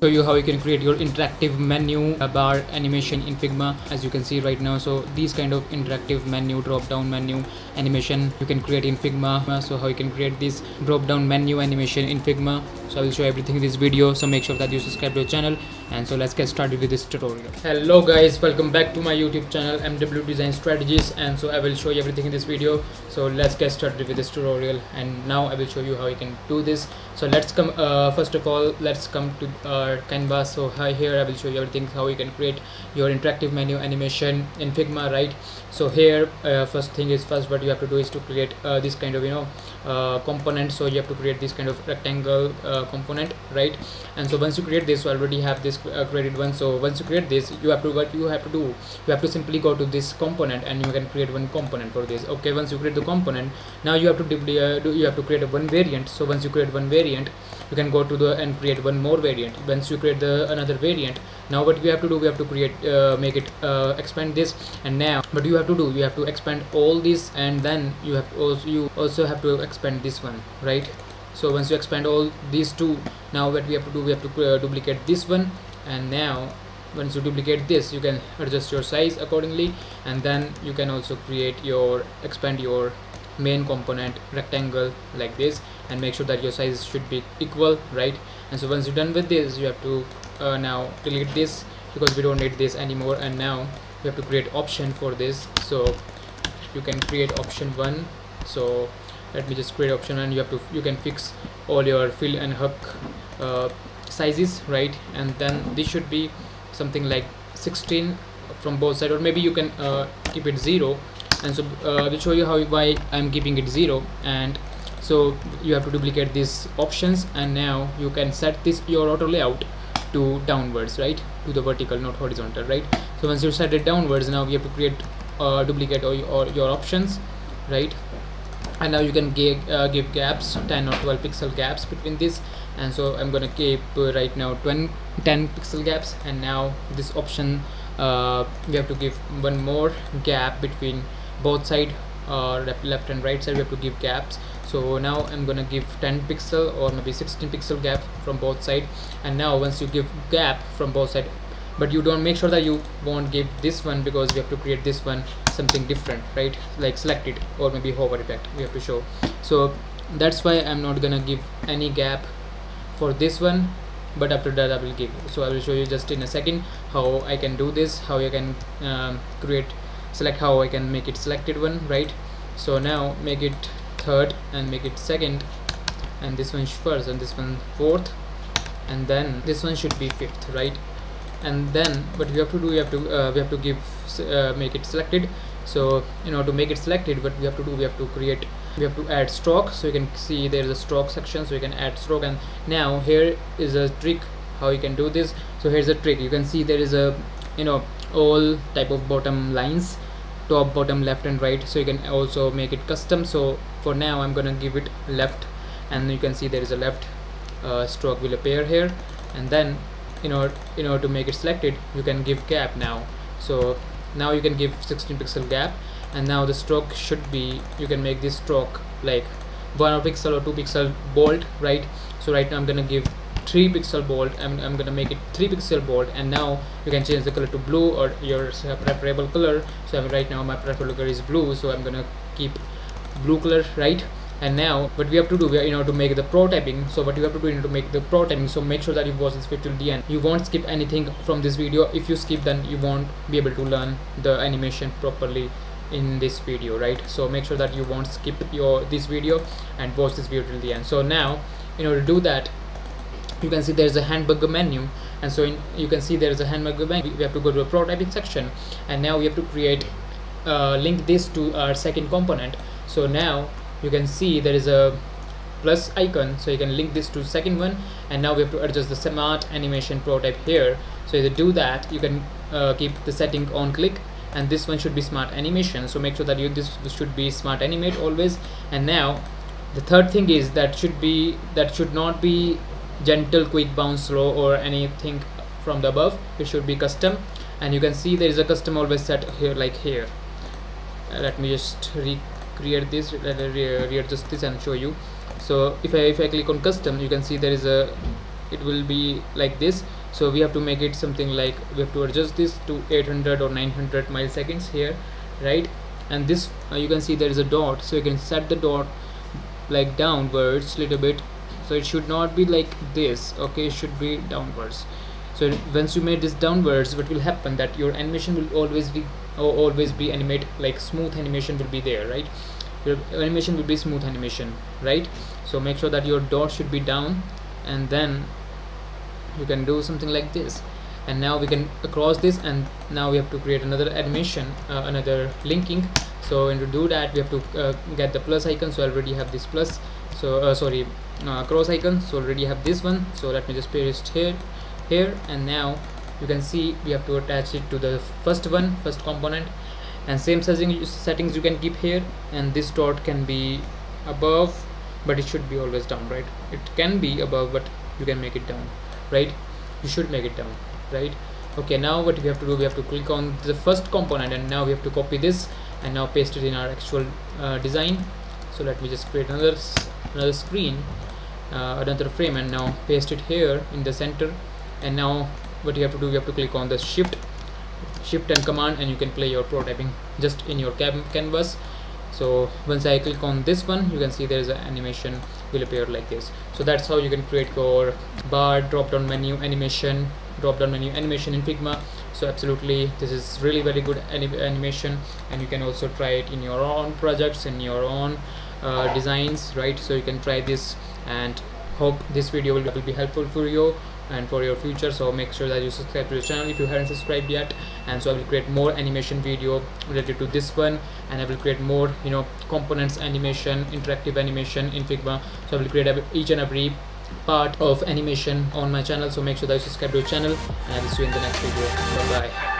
show you how you can create your interactive menu bar animation in figma as you can see right now. So these kind of interactive menu drop down menu animation you can create in figma. So how you can create this drop down menu animation in figma so i will show everything in this video so make sure that you subscribe to the channel. And so let's get started with this tutorial. Hello guys. Welcome back to my youtube channel mw design strategies. And so i will show you everything in this video. So let's get started with this tutorial. And now i will show you how you can do this. So let's come uh, first of all let's come to our canvas. So hi here i will show you everything how you can create your interactive menu animation in figma right? So here uh, first thing is first what you have to do is to create uh, this kind of you know uh, component so you have to create this kind of rectangle uh, component right? And so once you create this you already have this uh, created one. So once you create this you have to what you have to do you have to simply go to this component and you can create one component for this. Okay once you create the component now you have to uh, do you have to create one variant. So once you create one variant you can go to the and create one more variant. Once you create the another variant now what we have to do we have to create uh, make it uh, expand this. And now what you have to do you have to expand all this and then you have also you also have to expand this one right? So once you expand all these two now what we have to do we have to uh, duplicate this one. And now once you duplicate this you can adjust your size accordingly. And then you can also create your expand your main component rectangle like this and make sure that your size should be equal right? And so once you're done with this you have to uh, now delete this because we don't need this anymore. And now you have to create option for this. So you can create option one. So let me just create option and you have to you can fix all your fill and hug uh, sizes right? And then this should be something like 16 from both sides or maybe you can uh, keep it zero. And so uh, I will show you how why I'm keeping it zero. And so you have to duplicate these options and now you can set this your auto layout to downwards right? To the vertical not horizontal right? So once you set it downwards now we have to create uh, duplicate or, or your options right? And now you can give, uh, give gaps 10 or 12 pixel gaps between this and so I'm gonna keep uh, right now 20, 10 pixel gaps. And now this option uh, we have to give one more gap between both side uh, left and right side we have to give gaps. So now I'm gonna give 10 pixel or maybe 16 pixel gap from both side. And now once you give gap from both side but you don't make sure that you won't give this one because we have to create this one something different right? Like select it or maybe hover effect we have to show. So that's why I'm not gonna give any gap for this one but after that I will give. So I will show you just in a second how I can do this how you can um, create select how I can make it selected one right? So now make it third and make it second and this one first and this one fourth and then this one should be fifth right? And then what we have to do we have to uh, we have to give uh, make it selected. So in order to make it selected what we have to do we have to create we have to add stroke. So you can see there is a stroke section so you can add stroke. And now here is a trick how you can do this. So here's a trick. You can see there is a you know all type of bottom lines top bottom left and right. So you can also make it custom. So for now i'm gonna give it left. And you can see there is a left uh, stroke will appear here. And then in order in order to make it selected you can give gap now. So now you can give 16 pixel gap. And now the stroke should be you can make this stroke like one pixel or two pixel bold right? So right now i'm gonna give 3 pixel bold I'm, I'm gonna make it 3 pixel bold and now you can change the color to blue or your uh, preferable color. So I'm, right now my preferable color is blue so I'm gonna keep blue color right? And now what we have to do we are, you know to make the prototyping so what you have to do in to make the prototyping so make sure that you watch this video till the end. You won't skip anything from this video. If you skip then you won't be able to learn the animation properly in this video right? So make sure that you won't skip your this video and watch this video till the end. So now in order to do that you can see there's a hamburger menu and so in, you can see there's a hamburger menu. We have to go to a prototyping section and now we have to create uh, link this to our second component. So now you can see there is a plus icon so you can link this to second one and now we have to adjust the smart animation prototype here. So if you do that you can uh, keep the setting on click and this one should be smart animation. So make sure that you this, this should be smart animate always. And now the third thing is that should be that should not be gentle quick bounce slow or anything from the above it should be custom. And you can see there is a custom always set here like here. Uh, let me just recreate this let me readjust this and show you. So if I if I click on custom you can see there is a it will be like this. So we have to make it something like we have to adjust this to 800 or 900 milliseconds here right? And this uh, you can see there is a dot. So you can set the dot like downwards little bit so it should not be like this okay? It should be downwards. So once you made this downwards what will happen? That your animation will always be always be animate like smooth animation will be there right? Your animation will be smooth animation right? So make sure that your dot should be down and then you can do something like this. And now we can across this and now we have to create another animation uh, another linking. So and to do that we have to uh, get the plus icon. So I already have this plus so uh, sorry uh, cross icon. So already have this one. So let me just paste here here. And now you can see we have to attach it to the first one first component. And same setting, settings you can keep here. And this dot can be above but it should be always down right? It can be above but you can make it down right? You should make it down right? Okay now what we have to do we have to click on the first component. And now we have to copy this and now paste it in our actual uh, design. So let me just create another another screen uh, another frame and now paste it here in the center. And now what you have to do you have to click on the shift shift and command and you can play your prototyping just in your canvas. So once I click on this one you can see there is an animation will appear like this. So that's how you can create your bar drop down menu animation drop down menu animation in Figma. So absolutely this is really very good anim animation. And you can also try it in your own projects in your own uh, designs right? So you can try this and hope this video will, will be helpful for you and for your future. So make sure that you subscribe to the channel if you haven't subscribed yet. And so i will create more animation video related to this one. And i will create more you know components animation interactive animation in figma. So i will create each and every part of animation on my channel. So make sure that you subscribe to the channel. And i will see you in the next video. Bye bye